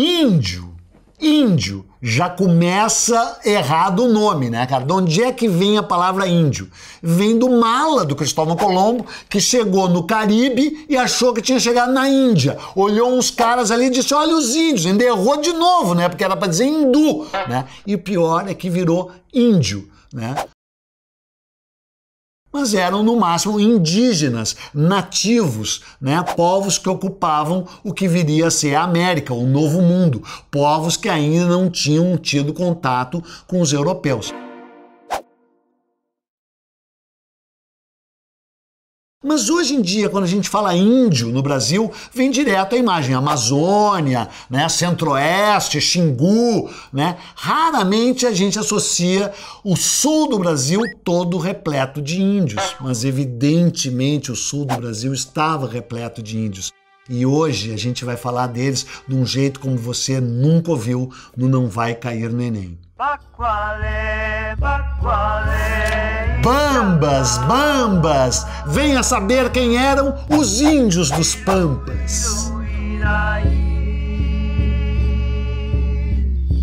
Índio, índio, já começa errado o nome, né, cara? De onde é que vem a palavra índio? Vem do mala do Cristóvão Colombo, que chegou no Caribe e achou que tinha chegado na Índia. Olhou uns caras ali e disse: Olha os índios, ainda errou de novo, né? Porque era para dizer hindu, né? E o pior é que virou índio, né? Mas eram no máximo indígenas, nativos, né? povos que ocupavam o que viria a ser a América, o Novo Mundo, povos que ainda não tinham tido contato com os europeus. Mas hoje em dia, quando a gente fala índio no Brasil, vem direto a imagem Amazônia, né, Centro-Oeste, Xingu, né? Raramente a gente associa o sul do Brasil todo repleto de índios, mas evidentemente o sul do Brasil estava repleto de índios. E hoje a gente vai falar deles de um jeito como você nunca ouviu no Não Vai Cair no Enem. Bacualé, bacualé, bambas, bambas! Venha saber quem eram os índios dos Pampas.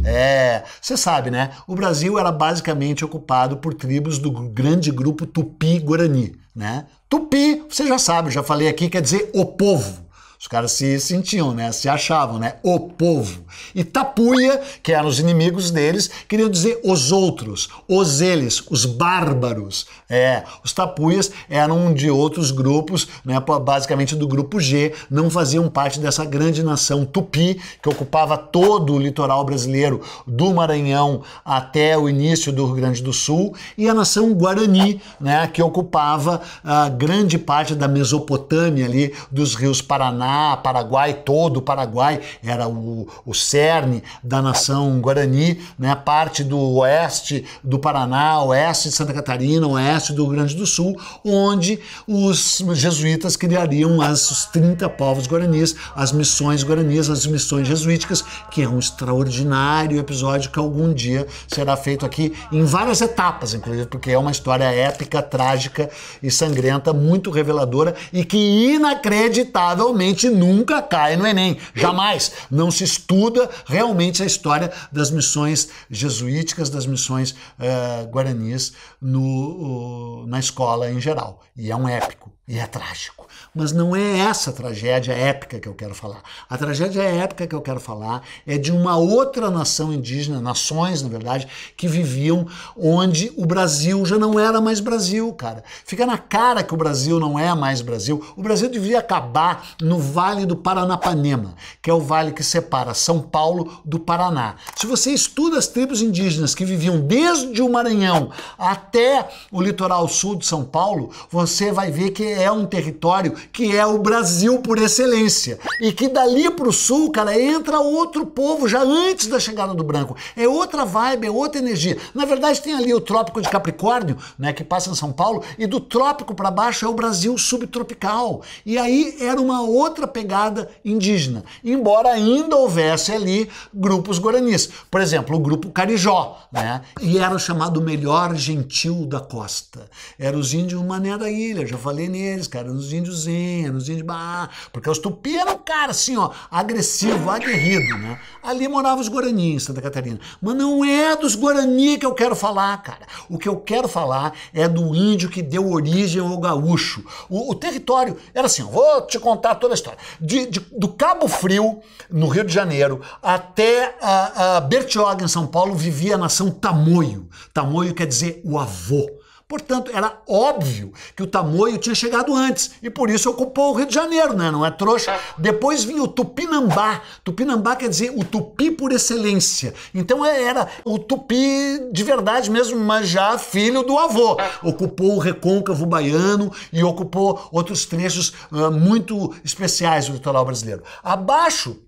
É, você sabe, né? O Brasil era basicamente ocupado por tribos do grande grupo Tupi-Guarani, né? Tupi, você já sabe, já falei aqui, quer dizer o povo. Os caras se sentiam, né? Se achavam, né? O povo. E tapuia, que eram os inimigos deles, queriam dizer os outros, os eles, os bárbaros. É, os tapuias eram de outros grupos, né? Basicamente do grupo G, não faziam parte dessa grande nação tupi que ocupava todo o litoral brasileiro, do Maranhão até o início do Rio Grande do Sul, e a nação Guarani, né? Que ocupava a grande parte da Mesopotâmia ali, dos rios Paraná Paraná, Paraguai, todo o Paraguai era o, o cerne da nação Guarani, né? parte do oeste do Paraná, oeste de Santa Catarina, oeste do Rio Grande do Sul, onde os jesuítas criariam as, os 30 povos guaranis, as missões guaranis, as missões jesuíticas, que é um extraordinário episódio que algum dia será feito aqui em várias etapas, inclusive, porque é uma história épica, trágica e sangrenta, muito reveladora e que inacreditavelmente gente nunca cai no Enem, jamais. Não se estuda realmente a história das missões jesuíticas, das missões uh, guaranis no, uh, na escola em geral. E é um épico, e é trágico. Mas não é essa tragédia épica que eu quero falar. A tragédia épica que eu quero falar é de uma outra nação indígena, nações, na verdade, que viviam onde o Brasil já não era mais Brasil, cara. Fica na cara que o Brasil não é mais Brasil. O Brasil devia acabar no Vale do Paranapanema, que é o vale que separa São Paulo do Paraná. Se você estuda as tribos indígenas que viviam desde o Maranhão até o litoral sul de São Paulo, você vai ver que é um território que é o Brasil por excelência. E que dali para o sul, cara, entra outro povo já antes da chegada do branco. É outra vibe, é outra energia. Na verdade, tem ali o Trópico de Capricórnio, né, que passa em São Paulo, e do trópico para baixo é o Brasil subtropical. E aí era uma outra pegada indígena, embora ainda houvesse ali grupos guaranis. Por exemplo, o grupo Carijó, né? E era o chamado melhor gentil da costa. Eram os índios Mané da Ilha, já falei neles, cara, os índios Zen, os índios Bah, porque os tupi eram cara assim, ó, agressivo, aguerrido, né? Ali moravam os Guarani em Santa Catarina. Mas não é dos Guarani que eu quero falar, cara. O que eu quero falar é do índio que deu origem ao gaúcho. O, o território era assim, vou te contar toda a história. De, de, do Cabo Frio, no Rio de Janeiro, até a, a Bertioga, em São Paulo, vivia a nação Tamoio. Tamoio quer dizer o avô. Portanto, era óbvio que o Tamoio tinha chegado antes e por isso ocupou o Rio de Janeiro, né? Não é trouxa? Depois vinha o Tupinambá. Tupinambá quer dizer o tupi por excelência. Então é, era o tupi de verdade mesmo, mas já filho do avô. Ocupou o recôncavo baiano e ocupou outros trechos uh, muito especiais do litoral brasileiro. Abaixo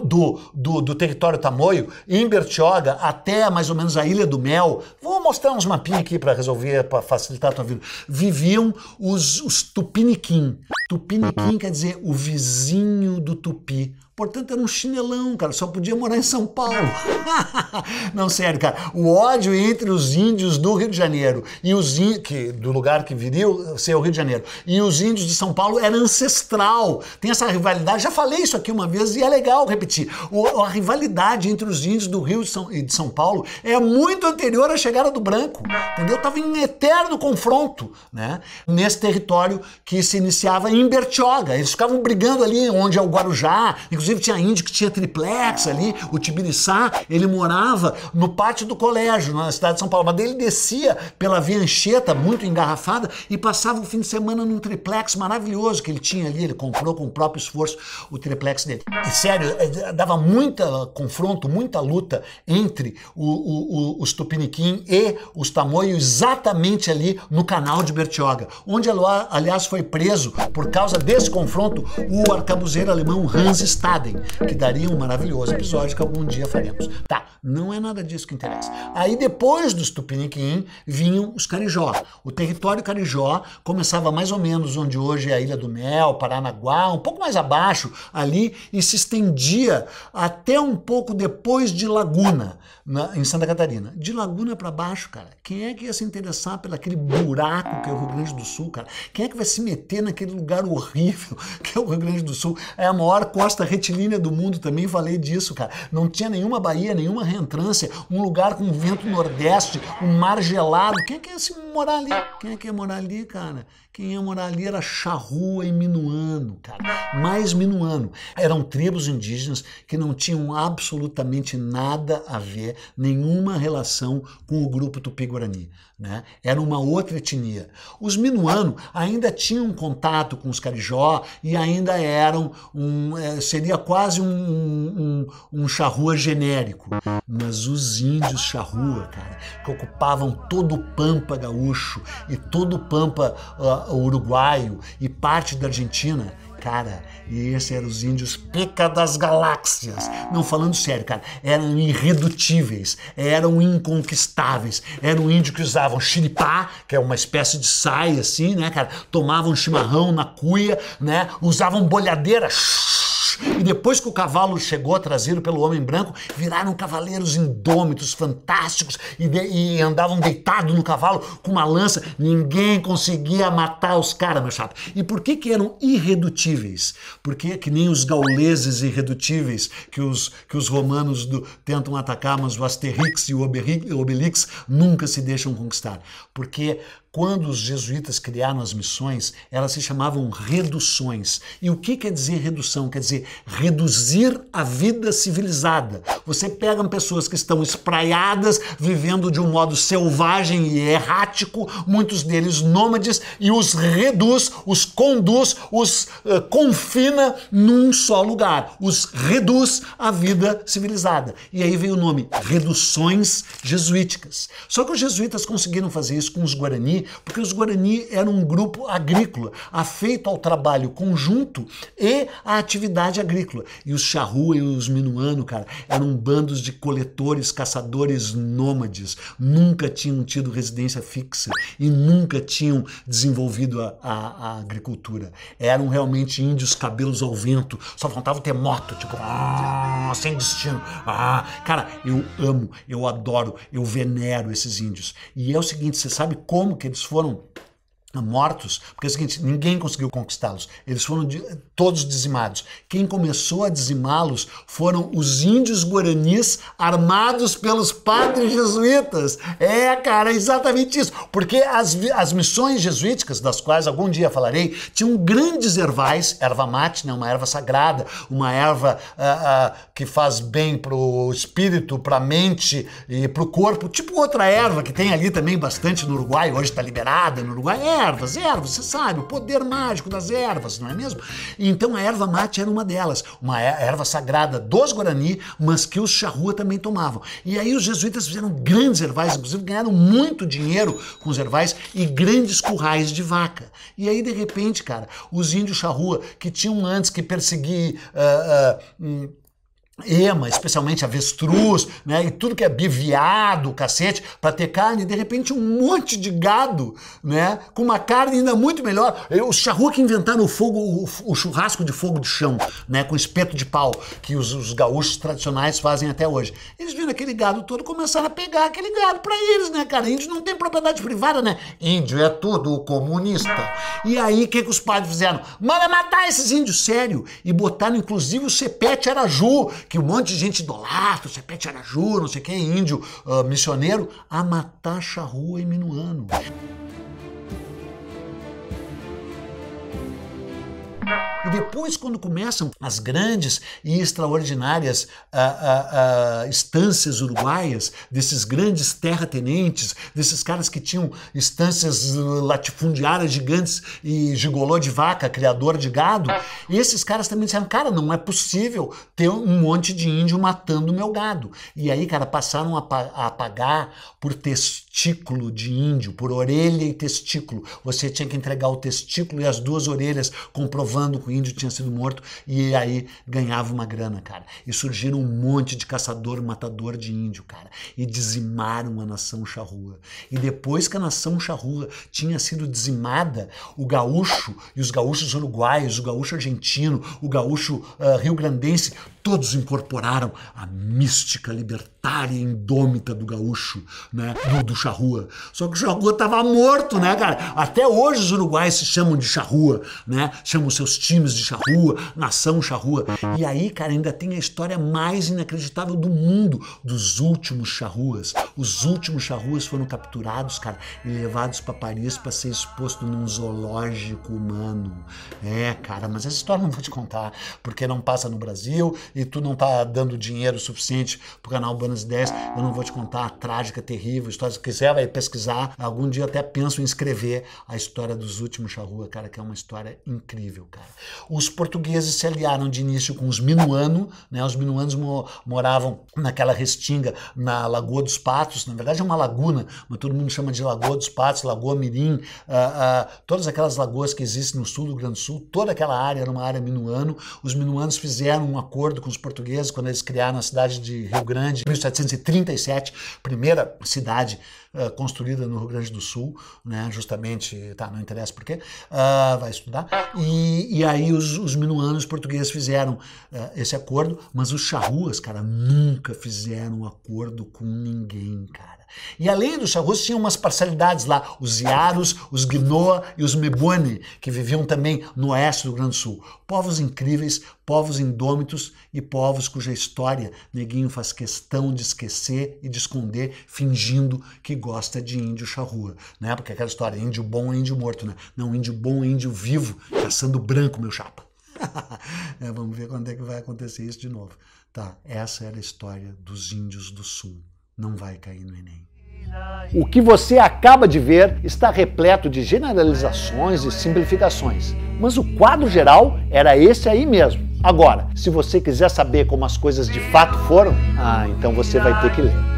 do, do, do, território tamoio, em Bertioga, até mais ou menos a Ilha do Mel, vou mostrar uns mapinhas aqui para resolver, para facilitar a tua vida, viviam os, os tupiniquim. Tupiniquim quer dizer o vizinho do tupi, Portanto, era um chinelão, cara, só podia morar em São Paulo. Não, sério, cara. O ódio entre os índios do Rio de Janeiro e os que do lugar que viriam ser o Rio de Janeiro e os índios de São Paulo era ancestral. Tem essa rivalidade. Já falei isso aqui uma vez e é legal repetir. O, a rivalidade entre os índios do Rio e de São Paulo é muito anterior à chegada branco. Entendeu? Tava em eterno confronto, né? Nesse território que se iniciava em Bertioga. Eles ficavam brigando ali onde é o Guarujá. Inclusive tinha índio que tinha triplex ali, o Tibiriçá, ele morava no pátio do colégio, na cidade de São Paulo. Mas ele descia pela Via Anchieta, muito engarrafada, e passava o fim de semana num triplex maravilhoso que ele tinha ali. Ele comprou com o próprio esforço o triplex dele. E sério, é, dava muita confronto, muita luta entre o, o, o, os Tupiniquim e os Tamoios exatamente ali no canal de Bertioga, onde aliás foi preso por causa desse confronto o arcabuzeiro alemão Hans Staden, que daria um maravilhoso episódio que algum dia faremos. Tá, não é nada disso que interessa. Aí depois dos Tupiniquim vinham os Carijó. O território Carijó começava mais ou menos onde hoje é a Ilha do Mel, Paranaguá, um pouco mais abaixo ali e se estendia até um pouco depois de Laguna, na, em Santa Catarina. De Laguna para baixo, cara, quem é que ia se interessar pelo aquele buraco que é o Rio Grande do Sul, cara? Quem é que vai se meter naquele lugar horrível que é o Rio Grande do Sul? É a maior costa retilínea do mundo, também falei disso, cara. Não tinha nenhuma baía, nenhuma reentrância, um lugar com vento nordeste, um mar gelado. Quem é que ia se morar ali? Quem é que ia morar ali, cara? Quem ia morar ali era Charrua e Minuano, cara. Mais Minuano. Eram tribos indígenas que não tinham absolutamente nada a ver, nenhuma relação com o grupo Tupi-Guarani. Né? Era uma outra etnia. Os Minuano ainda tinham contato com os Carijó e ainda eram um. É, seria quase um, um, um charrua genérico. Mas os índios charrua, cara, que ocupavam todo o Pampa gaúcho e todo o Pampa uh, uruguaio e parte da Argentina, Cara, e esses eram os índios pica das galáxias. Não falando sério, cara, eram irredutíveis, eram inconquistáveis. Era um índio que usavam xiripá, que é uma espécie de saia assim, né, cara? Tomavam chimarrão na cuia, né? Usavam bolhadeira e depois que o cavalo chegou trazido pelo homem branco, viraram cavaleiros indômitos, fantásticos e, de, e andavam deitados no cavalo com uma lança. Ninguém conseguia matar os caras, meu chato. E por que que eram irredutíveis? Porque que nem os gauleses irredutíveis que os, que os romanos do, tentam atacar, mas o Asterix e o Obelix nunca se deixam conquistar. Porque quando os jesuítas criaram as missões, elas se chamavam reduções. E o que quer dizer redução? Quer dizer reduzir a vida civilizada. Você pega pessoas que estão espraiadas, vivendo de um modo selvagem e errático, muitos deles nômades, e os reduz, os conduz, os uh, confina num só lugar. Os reduz à vida civilizada. E aí vem o nome reduções jesuíticas. Só que os jesuítas conseguiram fazer isso com os Guarani porque os Guarani eram um grupo agrícola, afeito ao trabalho conjunto e à atividade agrícola. E os Charrua e os Minuano, cara, eram bandos de coletores, caçadores nômades, nunca tinham tido residência fixa e nunca tinham desenvolvido a, a, a agricultura. Eram realmente índios cabelos ao vento, só faltava ter moto, tipo, ah, sem destino. Ah, cara, eu amo, eu adoro, eu venero esses índios. E é o seguinte, você sabe como que eles foram mortos, porque é o seguinte, ninguém conseguiu conquistá-los. Eles foram de, todos dizimados. Quem começou a dizimá-los foram os índios guaranis armados pelos padres jesuítas. É, cara, é exatamente isso. Porque as, as missões jesuíticas, das quais algum dia falarei, tinham grandes ervais, erva mate, né, uma erva sagrada, uma erva uh, uh, que faz bem para o espírito, para a mente e para o corpo, tipo outra erva que tem ali também bastante no Uruguai, hoje está liberada no Uruguai. É, ervas, ervas, você sabe, o poder mágico das ervas, não é mesmo? Então a erva mate era uma delas, uma erva sagrada dos Guarani, mas que os charrua também tomavam. E aí os jesuítas fizeram grandes ervais, inclusive ganharam muito dinheiro com os ervais e grandes currais de vaca. E aí, de repente, cara, os índios charrua que tinham antes que perseguir. Uh, uh, ema, especialmente avestruz, né? E tudo que é biviado, cacete, para ter carne, de repente um monte de gado, né? Com uma carne ainda muito melhor. Os charrua que inventaram o fogo, o, o, churrasco de fogo de chão, né? Com espeto de pau, que os, os gaúchos tradicionais fazem até hoje. Eles viram aquele gado todo começaram a pegar aquele gado para eles, né, cara? Índio não tem propriedade privada, né? Índio é tudo comunista. E aí, o que, que os padres fizeram? Manda matar esses índios, sério. E botaram, inclusive, o Cepete Araju, que um monte de gente idolatra, Cepete Araju, não sei quem, índio uh, missioneiro, a matar charrua e minuano. E depois, quando começam as grandes e extraordinárias uh, uh, uh, instâncias uruguaias, desses grandes terratenentes, desses caras que tinham instâncias latifundiárias gigantes e gigolô de vaca, criador de gado, esses caras também disseram, cara, não é possível ter um monte de índio matando o meu gado. E aí, cara, passaram a, a pagar por testículo de índio, por orelha e testículo. Você tinha que entregar o testículo e as duas orelhas comprovando que o índio tinha sido morto e aí ganhava uma grana, cara. E surgiram um monte de caçador, matador de índio, cara, e dizimaram a nação charrua. E depois que a nação charrua tinha sido dizimada, o gaúcho e os gaúchos uruguaios, o gaúcho argentino, o gaúcho uh, rio-grandense, todos incorporaram a mística libertária indômita do gaúcho, né? Do, do charrua. Só que o charrua estava morto, né, cara? Até hoje os uruguaios se chamam de charrua, né? Chamam seus times de charrua, nação charrua. E aí, cara, ainda tem a história mais inacreditável do mundo dos últimos charruas. Os últimos charruas foram capturados, cara, e levados para Paris para ser exposto num zoológico humano. É, cara, mas essa história não vou te contar, porque não passa no Brasil e tu não tá dando dinheiro suficiente pro canal Buenas Ideias, eu não vou te contar a trágica, terrível história. Se quiser, vai pesquisar. Algum dia até penso em escrever a história dos últimos charrua, cara, que é uma história incrível, cara. Os portugueses se aliaram de início com os minuano, né? Os minuanos mo moravam naquela restinga na Lagoa dos Patos, na verdade é uma laguna, mas todo mundo chama de Lagoa dos Patos, Lagoa Mirim, uh, uh, todas aquelas lagoas que existem no sul do Grande Sul, toda aquela área era uma área minuano. Os minuanos fizeram um acordo com os portugueses quando eles criaram a cidade de Rio Grande, em 1737, primeira cidade uh, construída no Rio Grande do Sul, né? Justamente, tá, não interessa porquê, uh, vai estudar. E, e aí os, os minuanos portugueses fizeram uh, esse acordo, mas os charruas, cara, nunca fizeram acordo com ninguém, cara. E além dos charrus, tinha umas parcialidades lá, os Iaros, os Gnoa e os Mebuane, que viviam também no oeste do Grande Sul. Povos incríveis, povos indômitos e povos cuja história Neguinho faz questão de esquecer e de esconder, fingindo que gosta de índio charrua, né? Porque aquela história, índio bom é índio morto, né? Não, índio bom é índio vivo, caçando branco, meu chapa. é, vamos ver quando é que vai acontecer isso de novo. Tá, essa era a história dos índios do sul não vai cair no Enem. O que você acaba de ver está repleto de generalizações e simplificações, mas o quadro geral era esse aí mesmo. Agora, se você quiser saber como as coisas de fato foram, ah, então você vai ter que ler.